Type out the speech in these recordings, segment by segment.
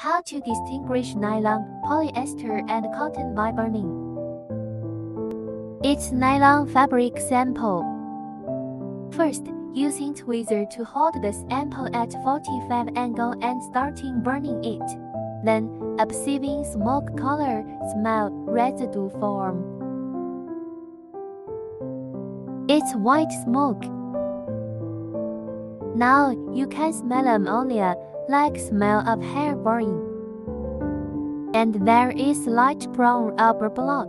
How to distinguish nylon, polyester, and cotton by burning. It's nylon fabric sample. First, using tweezer to hold the sample at 45 angle and starting burning it. Then, observing smoke color, smell, residue form. It's white smoke. Now you can smell ammonia, like smell of hair burning. And there is light brown upper block.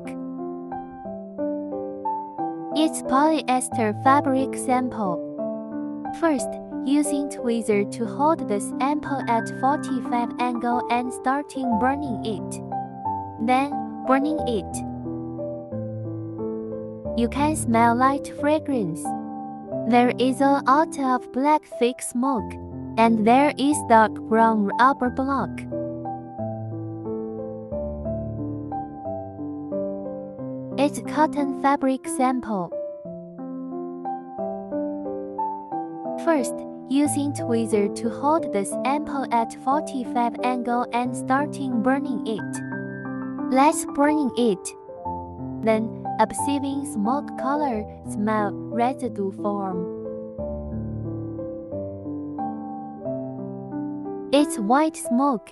It's polyester fabric sample. First, using tweezer to hold the sample at 45 angle and starting burning it. Then, burning it. You can smell light fragrance. There is a lot of black thick smoke, and there is dark brown upper block. It's cotton fabric sample. First, using tweezer to hold the sample at 45 angle and starting burning it. Let's burning it. Then, observing smoke color, smell, residue form. It's white smoke.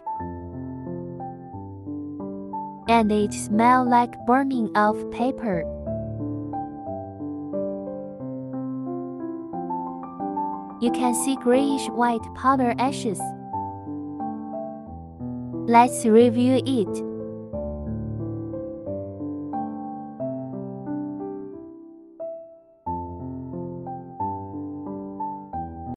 And it smells like burning of paper. You can see grayish white powder ashes. Let's review it.